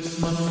Christmas.